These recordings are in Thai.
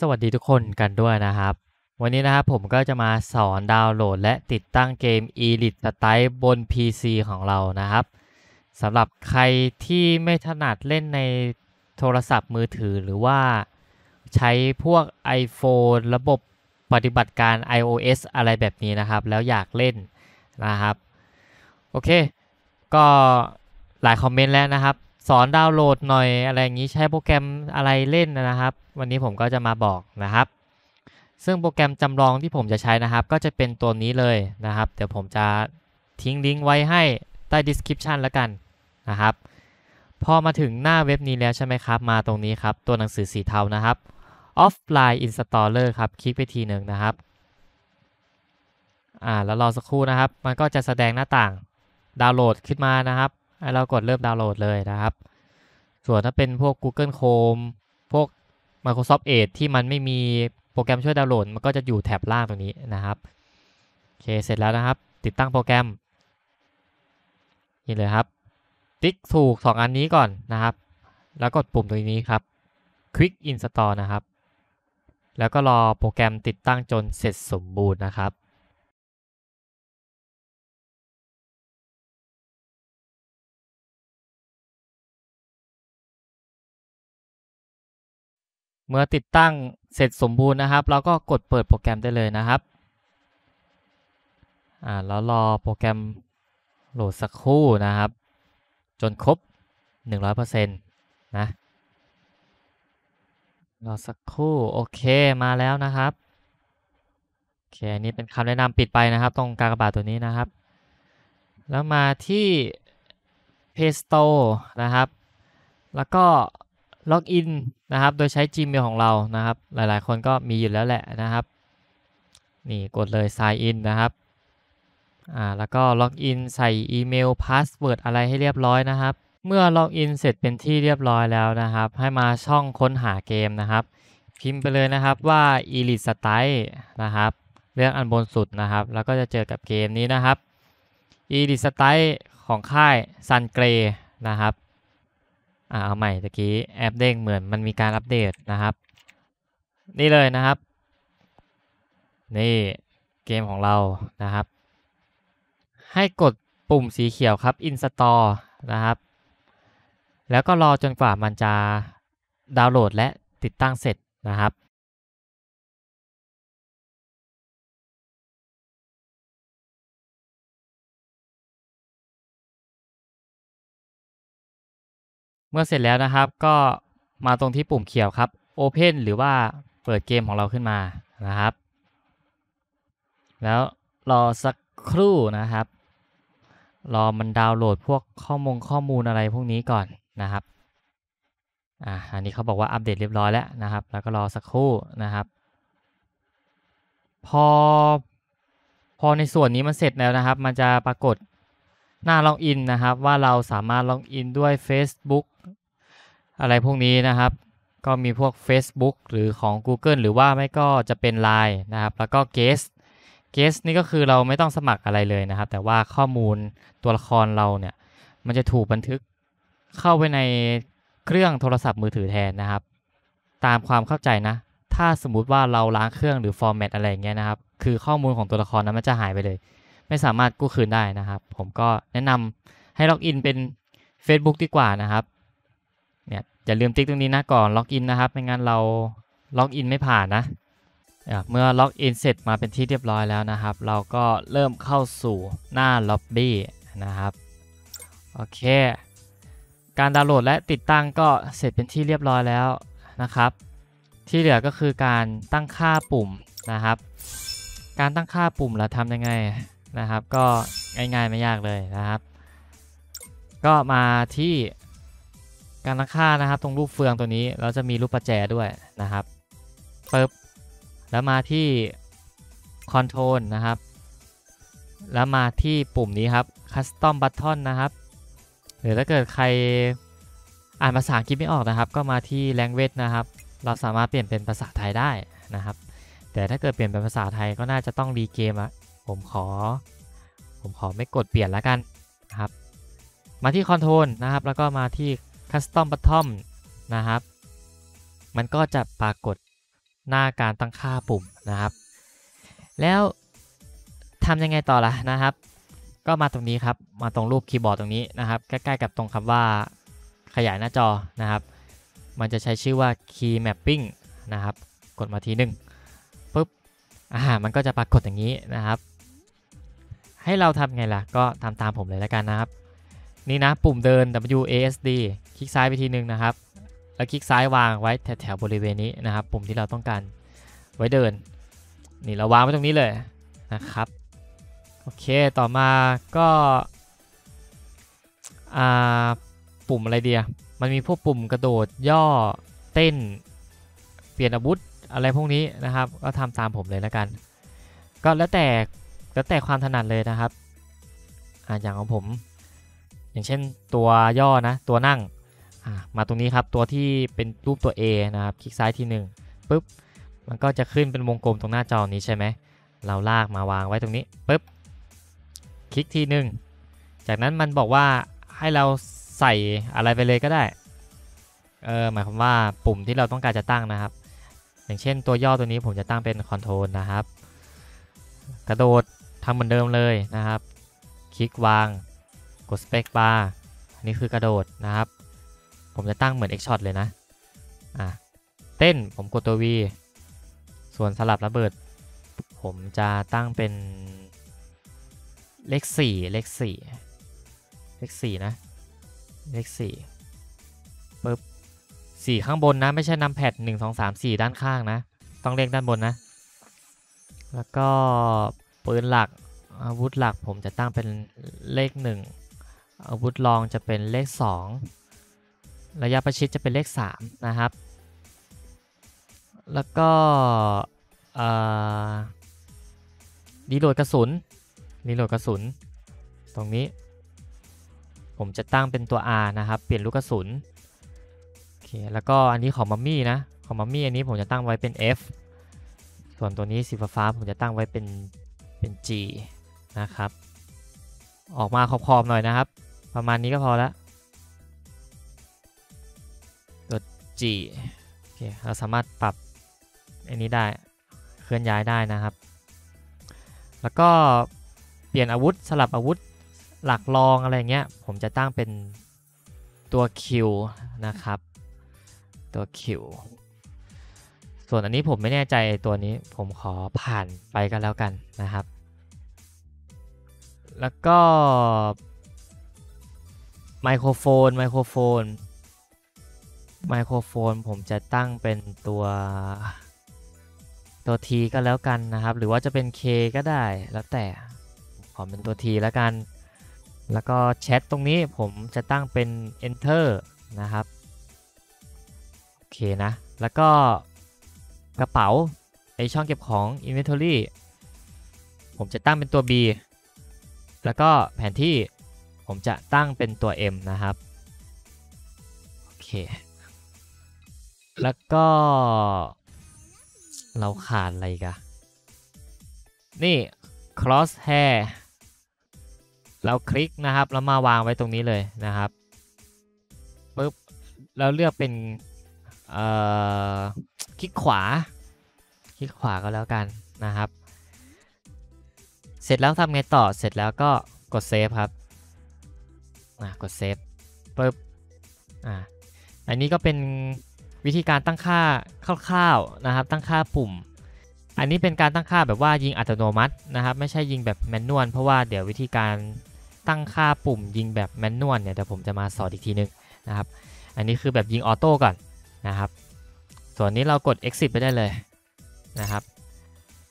สวัสดีทุกคนกันด้วยนะครับ วันนี้นะครับผมก็จะมาสอนดาวน์โหลด และติดตั้งเกม Elite Style บน PC ของเรานะครับสำหรับใครที่ไม่ถนัดเล่นในโทรศัพท์มือถือหรือว่าใช้พวก iPhone ระบบปฏิบัติการ iOS อะไรแบบนี้นะครับ แล้วอยากเล่นนะครับ โอเค ก็หลายคอมเมนต์แล้วนะครับ สอนดาวน์โหลดหน่อยอะไรอย่างนี้ใช้โปรแกรมอะไรเล่นนะครับ วันนี้ผมก็จะมาบอกนะครับ ซึ่งโปรแกรมจำลองที่ผมจะใช้นะครับ ก็จะเป็นตัวนี้เลยนะครับ เดี๋ยวผมจะทิ้งลิงก์ไว้ให้ใต้ description แล้วกันนะครับ พอมาถึงหน้าเว็บนี้แล้วใช่ไหมครับ มาตรงนี้ครับ ตัวหนังสือสีเทานะครับ offline installer ครับ คลิกไปทีหนึ่งนะครับ อ่า แล้วรอสักครู่นะครับ มันก็จะแสดงหน้าต่างดาวน์โหลดขึ้นมานะครับ เรากดเริ่มดาวน์โหลดเลยนะครับ ส่วนถ้าเป็นพวก Google Chrome พวก Microsoft Edge ที่มันไม่มีโปรแกรมช่วยดาวน์โหลด มันก็จะอยู่แถบล่างตรงนี้นะครับโอเคเสร็จแล้วนะครับ ติดตั้งโปรแกรมนี่เลยครับ ติ๊กถูก 2 อันนี้ก่อนนะครับ แล้วกดปุ่มตรงนี้ครับ Quick Install นะครับ แล้วก็รอโปรแกรมติดตั้งจนเสร็จสมบูรณ์นะครับ เมื่อติดตั้งเสร็จสมบูรณ์นะครับ เราก็กดเปิดโปรแกรมได้เลยนะครับอ่าแล้วรอโปรแกรมโหลดสักครู่นะครับ จนครบ 100%นะรอสักครู่โอเคมาแล้วนะครับโอเคอันนี้เป็นคำแนะนำปิดไปนะครับ ตรงกากบาทตัวนี้นะครับ แล้วมาที่ Play Store นะครับ แล้วก็ ล็อกอินนะครับ โดยใช้ Gmail ของเรานะครับ หลายๆ คนก็มีอยู่แล้วแหละนะครับ นี่กดเลย Sign in นะครับ อ่า แล้วก็ล็อกอินใส่อีเมล password อะไรให้เรียบร้อยนะครับ เมื่อล็อกอินเสร็จเป็นที่เรียบร้อยแล้วนะครับ ให้มาช่องค้นหาเกมนะครับ พิมพ์ไปเลยนะครับว่า Elite Strike นะครับ เลือกอันบนสุดนะครับ แล้วก็จะเจอกับเกมนี้นะครับ Elite Style ของค่าย Sun Grey นะครับ อ่าเอาใหม่ตะกี้แอปเด้งเหมือนมันมีการอัปเดตนะครับ นี่เลยนะครับ นี่เกมของเรานะครับ ให้กดปุ่มสีเขียวครับ install นะครับ แล้วก็รอจนกว่ามันจะดาวน์โหลดและติดตั้งเสร็จนะครับ เมื่อเสร็จแล้วนะครับ ก็มาตรงที่ปุ่มเขียวครับ Open หรือว่าเปิดเกมของเราขึ้นมานะครับ แล้วรอสักครู่นะครับ รอมันดาวน์โหลดพวกข้อมูลข้อมูลอะไรพวกนี้ก่อนนะครับอ่าอันนี้เขาบอกว่าอัปเดตเรียบร้อยแล้วนะครับ แล้วก็รอสักครู่นะครับ พอพอในส่วนนี้มันเสร็จแล้วนะครับ มันจะปรากฏ หน้าล็อกอินนะครับ ว่าเราสามารถล็อกอินด้วย Facebook อะไรพวกนี้นะครับ ก็มีพวก Facebook หรือของ Google หรือว่าไม่ก็จะเป็น Line นะครับ แล้วก็ Guest Guest นี่ก็คือเราไม่ต้องสมัครอะไรเลยนะครับ แต่ว่าข้อมูลตัวละครเราเนี่ย มันจะถูกบันทึกเข้าไปในเครื่องโทรศัพท์มือถือแทนนะครับ ตามความเข้าใจนะ ถ้าสมมุติว่าเราล้างเครื่องหรือฟอร์แมตอะไรอย่างเงี้ยนะครับ คือข้อมูลของตัวละครนั้นมันจะหายไปเลย ไม่สามารถกู้คืนได้นะครับ ผมก็แนะนำให้ล็อกอินเป็น Facebook ดีกว่านะครับเนี่ยอย่าลืมติ๊กตรงนี้นะก่อนล็อกอินนะครับไม่งั้นเราล็อกอินไม่ผ่านนะเมื่อล็อกอินเสร็จมาเป็นที่เรียบร้อยแล้วนะครับ เราก็เริ่มเข้าสู่หน้าล็อบบี้นะครับโอเค การดาวน์โหลดและติดตั้งก็เสร็จเป็นที่เรียบร้อยแล้วนะครับ ที่เหลือก็คือการตั้งค่าปุ่มนะครับ การตั้งค่าปุ่มเราทำยังไง นะครับ ก็ง่ายๆไม่ยากเลยนะครับ ก็มาที่การตั้งค่านะครับ ตรงรูปเฟืองตัวนี้เราจะมีรูปประแจด้วยนะครับปึ๊บแล้วมาที่ Control นะครับ แล้วมาที่ปุ่มนี้ครับ Custom Button นะครับ หรือถ้าเกิดใครอ่านภาษาอังกฤษไม่ออกนะครับ ก็มาที่ Language นะครับ เราสามารถเปลี่ยนเป็นภาษาไทยได้นะครับ แต่ถ้าเกิดเปลี่ยนเป็นภาษาไทยก็น่าจะต้องรีเกมอะ ผมขอ ผมขอไม่กดเปลี่ยนแล้วกันนะครับ มาที่ Control นะครับ แล้วก็มาที่ Custom Button นะครับ มันก็จะปรากฏหน้าการตั้งค่าปุ่มนะครับ แล้วทำยังไงต่อล่ะนะครับ ก็มาตรงนี้ครับ มาตรงรูปคีย์บอร์ดตรงนี้นะครับ ใกล้ๆกับตรงคำว่าขยายหน้าจอนะครับ มันจะใช้ชื่อว่า key mapping นะครับ กดมาทีหนึ่งปุ๊บอ่ามันก็จะปรากฏอย่างนี้นะครับ ให้เราทำไงล่ะ ก็ทำตามผมเลยแล้วกันนะครับ นี่นะปุ่มเดิน WASD คลิกซ้ายไปทีหนึ่งนะครับ แล้วคลิกซ้ายวางไว้แถวๆบริเวณนี้นะครับ ปุ่มที่เราต้องการไว้เดิน นี่เราวางไว้ตรงนี้เลยนะครับ โอเคต่อมาก็อ่าปุ่มอะไรเดียมันมีพวกปุ่มกระโดดย่อเต้น เปลี่ยนอาวุธอะไรพวกนี้นะครับ ก็ทำตามผมเลยแล้วกัน ก็แล้วแต่ แล้วแต่ความถนัดเลยนะครับอ่าอย่างของผม อย่างเช่นตัวย่อนะ ตัวนั่งอ่ามาตรงนี้ครับ ตัวที่เป็นรูปตัว A นะครับ คลิกซ้ายทีหนึ่งปุ๊บ มันก็จะขึ้นเป็นวงกลมตรงหน้าจอนี้ใช่ไหม เราลากมาวางไว้ตรงนี้ปุ๊บ คลิกทีหนึ่งจากนั้นมันบอกว่าให้เราใส่อะไรไปเลยก็ได้ เออ หมายความว่าปุ่มที่เราต้องการจะตั้งนะครับ อย่างเช่นตัวย่อตัวนี้ผมจะตั้งเป็นคอนโทรลนะครับ กระโดด ทำเหมือนเดิมเลยนะครับ คลิกวาง กด space bar อันนี้คือกระโดดนะครับ ผมจะตั้งเหมือน X shot เลยนะอะเต้นผมกดตัว V ส่วนสลับระเบิด ผมจะตั้งเป็นเลข4เลข4เลข4นะเลข4ปึ๊บ4ข้างบนนะ ไม่ใช่ numpad 1 2 3 4 ด้านข้างนะ ต้องเลขด้านบนนะ แล้วก็ ปืนหลักอาวุธหลักผมจะตั้งเป็นเลข 1 อาวุธรองจะเป็นเลข 2 ระยะประชิดจะเป็นเลข 3 นะครับ แล้วก็ reload กระสุน reload กระสุน ตรงนี้ ผมจะตั้งเป็นตัว R นะครับ เปลี่ยนลูกกระสุนโอเคแล้วก็อันนี้ของมัมมี่นะของมัมมี่อันนี้ผมจะตั้งไว้เป็น F ส่วนตัวนี้สีฟ้าผมจะตั้งไว้เป็น เป็น G นะครับ ออกมาขอบๆหน่อยนะครับ ประมาณนี้ก็พอแล้วตัว G โอเคเราสามารถปรับอันนี้ได้เคลื่อนย้ายได้นะครับ แล้วก็เปลี่ยนอาวุธสลับอาวุธหลักรองอะไรเงี้ย ผมจะตั้งเป็นตัว Q นะครับตัว Q ส่วนอันนี้ผมไม่แน่ใจตัวนี้ผมขอผ่านไปกันแล้วกันนะครับ แล้วก็ไมโครโฟนไมโครโฟนไมโครโฟนผมจะตั้งเป็นตัวตัว T ก็แล้วกันนะครับ หรือว่าจะเป็น K ก็ได้แล้วแต่ขอเป็นตัว T แล้วกัน แล้วก็แชทตรงนี้ผมจะตั้งเป็น Enter นะครับ โอเคนะ แล้วก็กระเป๋าไอช่องเก็บของ Inventory ผมจะตั้งเป็นตัว B แล้วก็แผนที่ผมจะตั้งเป็นตัว M นะครับ โอเค แล้วก็เราขาดอะไรกันนี่ cross hair เราคลิกนะครับ แล้วมาวางไว้ตรงนี้เลยนะครับปุ๊บเราเลือกเป็นคลิกขวา คลิกขวาก็แล้วกันนะครับ เสร็จแล้วทำไงต่อเสร็จแล้วก็กดเซฟครับอะกดเซฟปุ๊บอะอันนี้ก็เป็นวิธีการตั้งค่าคร่าวๆนะครับ ตั้งค่าปุ่ม อันนี้เป็นการตั้งค่าแบบว่ายิงอัตโนมัตินะครับ ไม่ใช่ยิงแบบแมนนวลเพราะว่าเดี๋ยววิธีการตั้งค่าปุ่มยิงแบบแมนนวลเนี่ยเดี๋ยวผมจะมาสอนอีกทีนึงนะครับ อันนี้คือแบบยิงออโต้ก่อนนะครับ ส่วนนี้เรากด exit ไปได้เลยนะครับ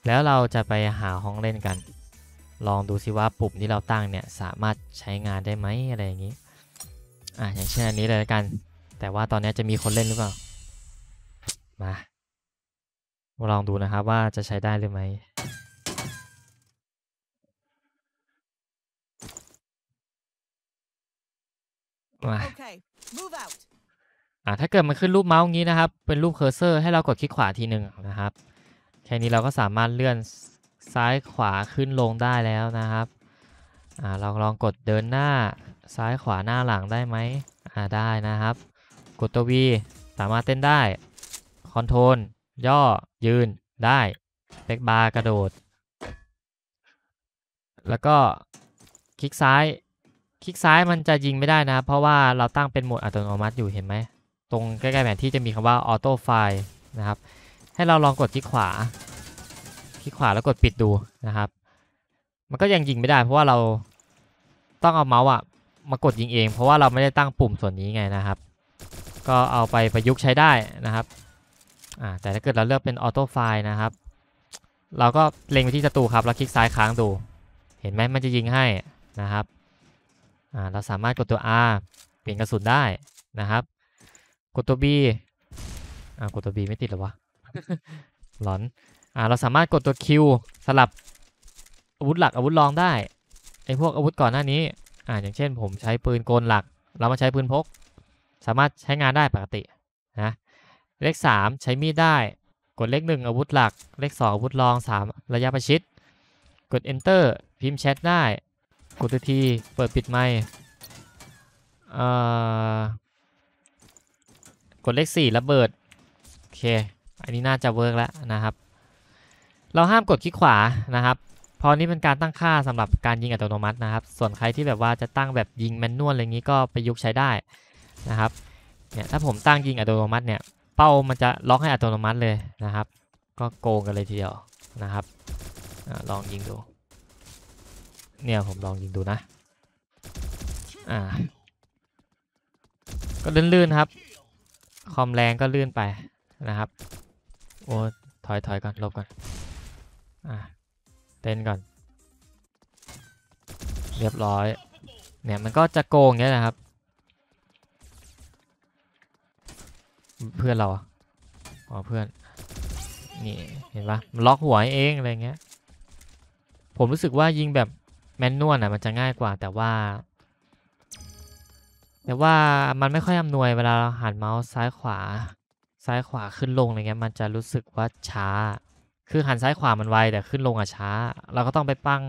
แล้วเราจะไปหาห้องเล่นกัน ลองดูซิว่าปุ่มที่เราตั้งเนี่ยสามารถใช้งานได้ไหมอะไรอย่างนี้ อะอย่างเช่นอันนี้เลยละกัน แต่ว่าตอนนี้จะมีคนเล่นหรือเปล่า มาลองดูนะครับว่าจะใช้ได้หรือไม่มา Okay, move out. อ่าถ้าเกิดมันขึ้นรูปเมาส์งี้นะครับ เป็นรูป cursor ให้เรากดคลิกขวาทีหนึ่งนะครับ แค่นี้เราก็สามารถเลื่อน ซ้ายขวาขึ้นลงได้แล้วนะครับอ่าเราลองกดเดินหน้าซ้ายขวาหน้าหลังได้ไหมอ่าได้นะครับ กดตัว V สามารถเต้นได้ control ย่อยืนได้ space bar กระโดด แล้วก็คลิกซ้าย คลิกซ้ายมันจะยิงไม่ได้นะ เพราะว่าเราตั้งเป็นโหมดอัตโนมัติอยู่เห็นไหม ตรงใกล้ๆแผนที่จะมีคำว่าออโต้ไฟนะครับ ให้เราลองกดคลิกขวา ลิกขวาแล้วกดปิดดูนะครับ มันก็ยังยิงไม่ได้ เพราะว่าเราต้องเอาเมาส์อะมากดยิงเอง เพราะว่าเราไม่ได้ตั้งปุ่มส่วนนี้ไงนะครับ ก็เอาไปประยุกต์ใช้ได้นะครับอ่าแต่ถ้าเกิดเราเลือกเป็นออโต้ไฟล์นะครับ เราก็เล็งไปที่ศัตรูครับแล้วคลิกซ้ายค้างดู เห็นไหมมันจะยิงให้นะครับอ่าเราสามารถกดตัว R เปลี่ยนกระสุนได้นะครับ กดตัว B อ่ากดตัว B ไม่ติดหรอวะหลอน อ่าเราสามารถกดตัว Q สลับอาวุธหลักอาวุธรองได้ไอพวกอาวุธก่อนหน้านี้อ่าอย่างเช่น ผมใช้ปืนกลหลัก เรามาใช้ปืนพก สามารถใช้งานได้ปกตินะเลข 3 ใช้มีดได้ กดเลข 1 อาวุธหลัก เลข 2 อาวุธรอง 3 ระยะประชิด กด enter พิมพ์แชทได้ กดตัว T เปิดปิดไมค์เอ่กดเลข 4 ระเบิด โอเค อันนี้น่าจะ work แล้วนะครับ เราห้ามกดคลิกขวานะครับเพราะนี่เป็นการตั้งค่าสำหรับการยิงอัตโนมัตินะครับ ส่วนใครที่แบบว่าจะตั้งแบบยิง manual อะไรอย่างนี้ก็ประยุกต์ใช้ได้นะครับเนี่ยถ้าผมตั้งยิงอัตโนมัติเนี่ยเป้ามันจะล็อกให้อัตโนมัติเลยนะครับ ก็โกงกันเลยทีเดียวนะครับอลองยิงดูเนี่ยผมลองยิงดูนะอ่าก็ลื่นๆครับคอมแรงก็ลื่นไปนะครับโอ้ถอยถอยก่อนลบก่อน อ่าเต้นก่อน เรียบร้อย เนี่ยมันก็จะโกงอย่างเงี้ยนะครับ เพื่อนเราอ๋อเพื่อน นี่เห็นปะมันล็อกหัวเองอะไรเงี้ย ผมรู้สึกว่ายิงแบบแมนนวลอะมันจะง่ายกว่าแต่ว่า แต่ว่ามันไม่ค่อยอำนวยเวลาเราหันเมาส์ซ้ายขวา ซ้ายขวาขึ้นลงอะไรเงี้ยมันจะรู้สึกว่าช้า คือหันซ้ายขวามันไวแต่ขึ้นลงอะช้า เราก็ต้องไปปั้ง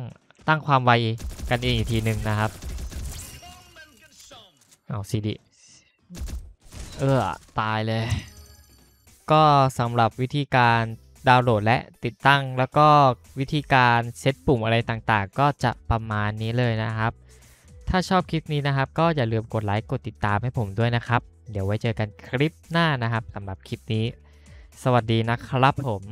ตั้งความไวกันเองอีกทีหนึ่งนะครับเอาซีดีเออตายเลย ก็สำหรับวิธีการดาวน์โหลดและติดตั้ง แล้วก็วิธีการเซตปุ่มอะไรต่างๆ ก็จะประมาณนี้เลยนะครับ ถ้าชอบคลิปนี้นะครับ ก็อย่าลืมกดไลค์กดติดตามให้ผมด้วยนะครับ เดี๋ยวไว้เจอกันคลิปหน้านะครับสำหรับคลิปนี้ สวัสดีนะครับผม